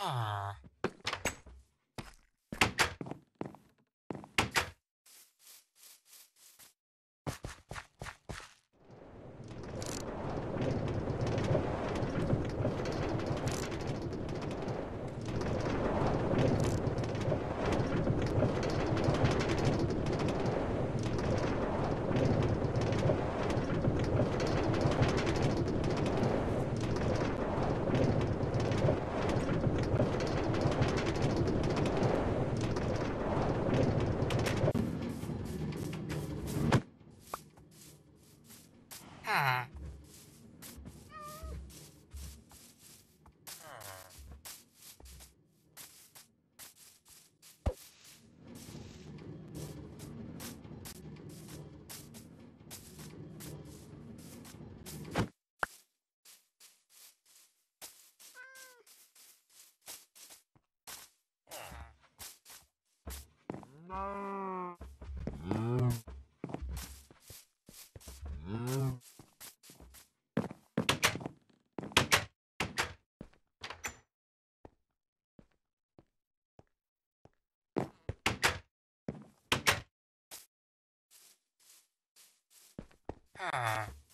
Ah. Ah. Uh.